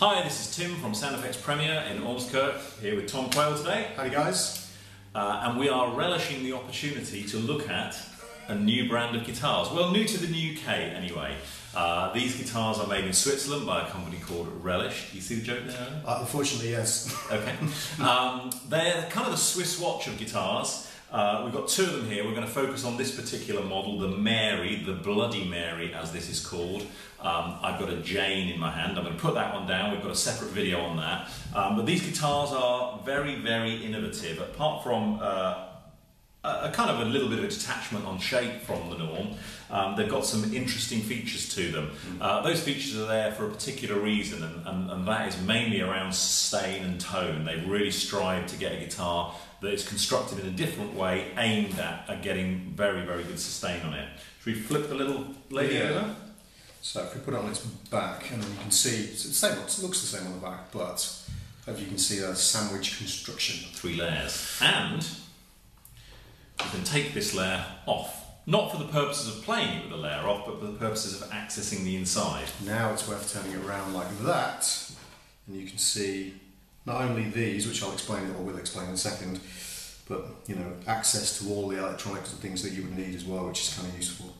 Hi, this is Tim from Sound Affects Premier in Ormskirk, here with Tom Quayle today. Howdy guys. Uh, and we are relishing the opportunity to look at a new brand of guitars. Well, new to the UK anyway. Uh, these guitars are made in Switzerland by a company called Relish. Do you see the joke there? Uh, unfortunately, yes. Okay. Um, they're kind of the Swiss watch of guitars. Uh, we've got two of them here. We're going to focus on this particular model, the Mary, the Bloody Mary, as this is called. Um, I've got a Jane in my hand. I'm going to put that one down. We've got a separate video on that. Um, but these guitars are very, very innovative. Apart from uh, a, kind of a little bit of a detachment on shape from the norm. Um, they've got some interesting features to them. Uh, those features are there for a particular reason, and, and, and, that is mainly around sustain and tone. They really strive to get a guitar that is constructed in a different way, aimed at, at getting very, very good sustain on it. Should we flip the little lady yeah. over? So if we put it on its back, and you can see, it's the same, it looks the same on the back, but as you can see, a sandwich construction. Three layers. And can take this layer off. Not for the purposes of playing it with the layer off, but for the purposes of accessing the inside. Now it's worth turning it around like that, and you can see not only these, which I'll explain or will explain in a second, but you know, access to all the electronics and things that you would need as well, which is kind of useful.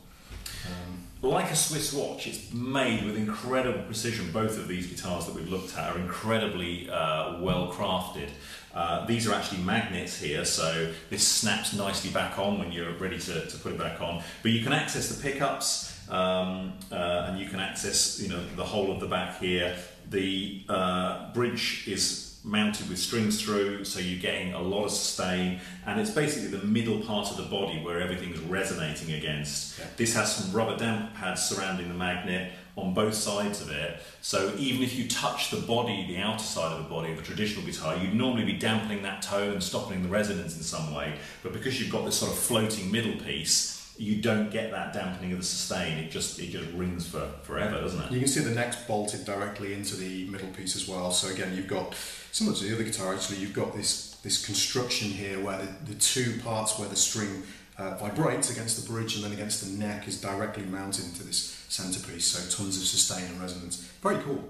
Like a Swiss watch, it's made with incredible precision. Both of these guitars that we've looked at are incredibly uh, well crafted. Uh, these are actually magnets here, so this snaps nicely back on when you're ready to, to put it back on. But you can access the pickups um, uh, and you can access you know the whole of the back here. The uh, bridge is mounted with strings through, so you're getting a lot of sustain, and it's basically the middle part of the body where everything's resonating against. Yeah. This has some rubber damp pads surrounding the magnet on both sides of it, so even if you touch the body, the outer side of the body of a traditional guitar, you'd normally be dampening that tone and stopping the resonance in some way, but because you've got this sort of floating middle piece, you don't get that dampening of the sustain. It just it just rings for forever, doesn't it? You can see the neck's bolted directly into the middle piece as well. So again, you've got similar to the other guitar. Actually, you've got this this construction here where the, the two parts where the string uh, vibrates against the bridge and then against the neck is directly mounted into this centerpiece. So tons of sustain and resonance. Very cool.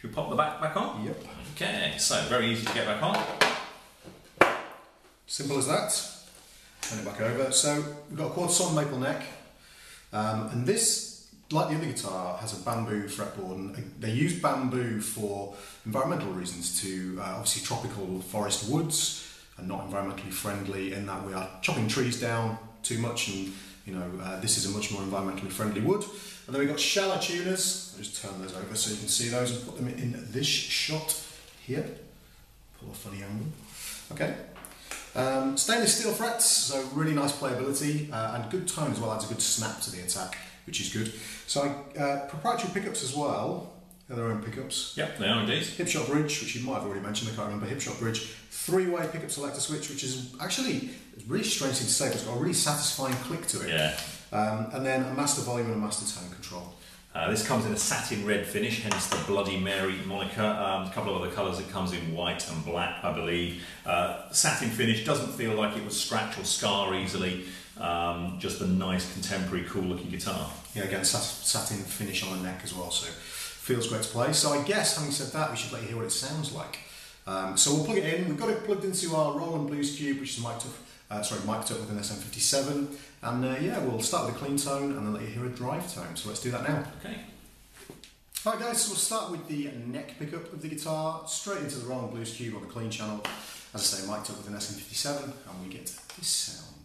Should we pop the back back on? Yep. Okay, so very easy to get back on. Simple as that turn it back over. So we've got a quarter sawn maple neck, um, and this, like the other guitar, has a bamboo fretboard, and they use bamboo for environmental reasons to uh, obviously tropical forest woods are not environmentally friendly in that we are chopping trees down too much and you know uh, this is a much more environmentally friendly wood. And then we've got shallow tuners. I'll just turn those over so you can see those and put them in this shot here. Pull a funny angle. Okay um, stainless steel frets, so really nice playability uh, and good tone as well, adds a good snap to the attack, which is good. So uh, proprietary pickups as well, they're their own pickups. Yep, they are indeed. Hipshot bridge, which you might have already mentioned, I can't remember, Hipshot bridge. Three-way pickup selector switch, which is actually really strange thing to say, but it's got a really satisfying click to it. Yeah. Um, and then a master volume and a master tone control. Uh, this comes in a satin red finish, hence the Bloody Mary moniker. Um, a couple of other colours, it comes in white and black, I believe. Uh, satin finish doesn't feel like it would scratch or scar easily. Um, just a nice, contemporary, cool looking guitar. Yeah, again, satin finish on the neck as well, so feels great to play. So I guess, having said that, we should let you hear what it sounds like. Um, so we'll plug it in. We've got it plugged into our Roland Blues Cube, which is mic'd up, uh, sorry, mic'd up with an SM57. And uh, yeah, we'll start with a clean tone and then let you hear a drive tone. So let's do that now. Okay. Alright guys, so we'll start with the neck pickup of the guitar, straight into the Roland Blues Cube on the clean channel. As I say, mic'd up with an SM57 and we get this sound.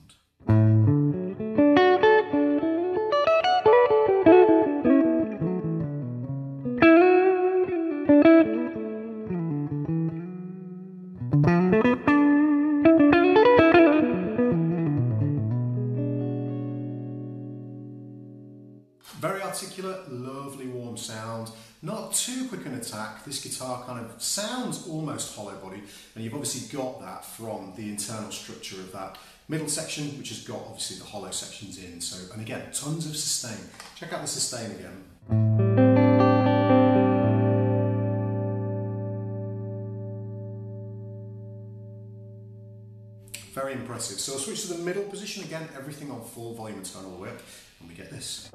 This guitar kind of sounds almost hollow body, and you've obviously got that from the internal structure of that middle section, which has got obviously the hollow sections in. So, and again, tons of sustain. Check out the sustain again. Very impressive. So I'll switch to the middle position again, everything on full volume and tone all the way up, and we get this.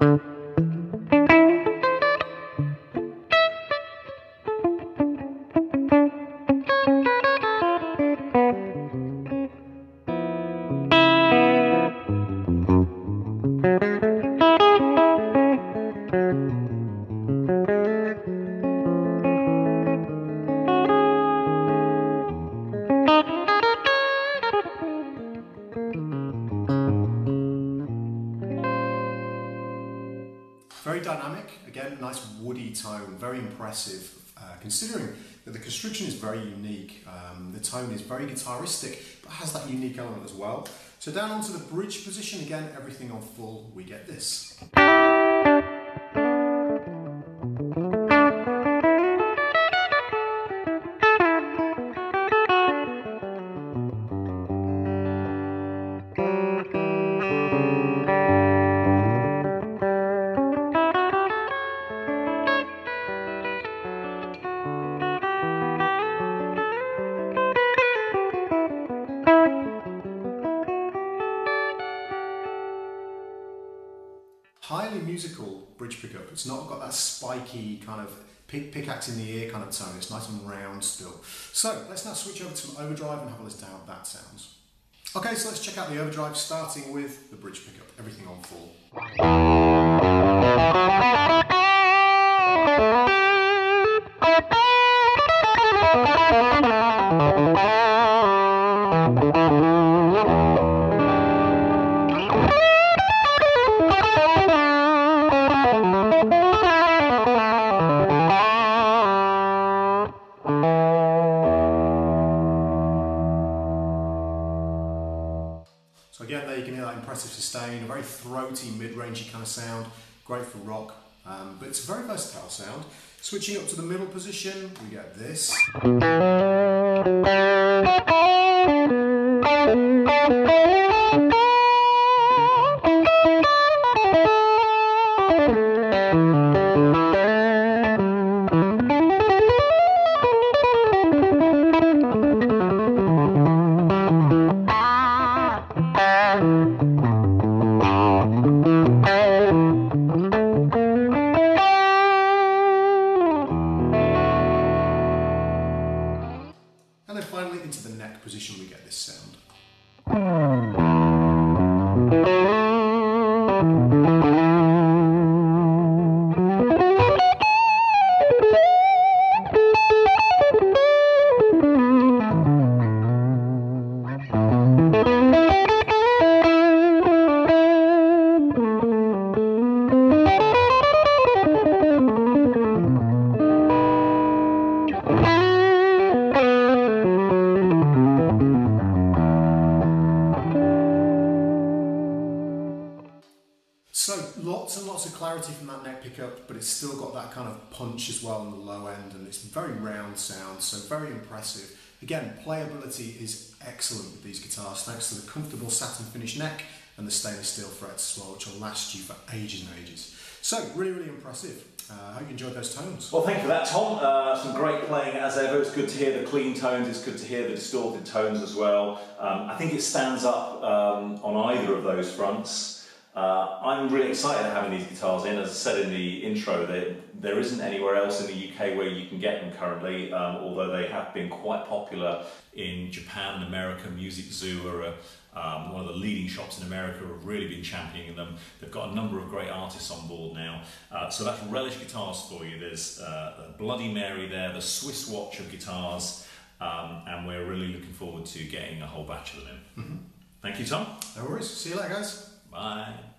Very dynamic, again, nice woody tone, very impressive, uh, considering that the construction is very unique. Um, the tone is very guitaristic, but has that unique element as well. So down onto the bridge position, again, everything on full, we get this. Musical bridge pickup. It's not got that spiky kind of pick, pickaxe in the ear kind of tone. It's nice and round still. So let's now switch over to overdrive and have a listen to how that sounds. Okay, so let's check out the overdrive starting with the bridge pickup, everything on full. So again, there you can hear that impressive sustain, a very throaty, mid-rangey kind of sound, great for rock, um, but it's a very versatile sound. Switching up to the middle position, we get this. So lots and lots of clarity from that neck pickup, but it's still got that kind of punch as well on the low end, and it's very round sound, so very impressive. Again, playability is excellent with these guitars, thanks to the comfortable satin finish neck and the stainless steel frets as well, which will last you for ages and ages. So really, really impressive. Uh, I hope you enjoyed those tones. Well, thank you for that, Tom. Uh, some great playing as ever. It's good to hear the clean tones. It's good to hear the distorted tones as well. Um, I think it stands up um, on either of those fronts. Uh, I'm really excited having these guitars in. As I said in the intro, there, there isn't anywhere else in the UK where you can get them currently, um, although they have been quite popular in Japan and America. Music Zoo are a, um, one of the leading shops in America have really been championing them. They've got a number of great artists on board now. Uh, so that's Relish Guitars for you. There's uh, Bloody Mary there, the Swiss Watch of guitars, um, and we're really looking forward to getting a whole batch of them in. Thank you, Tom. No worries. See you later, guys. Bye.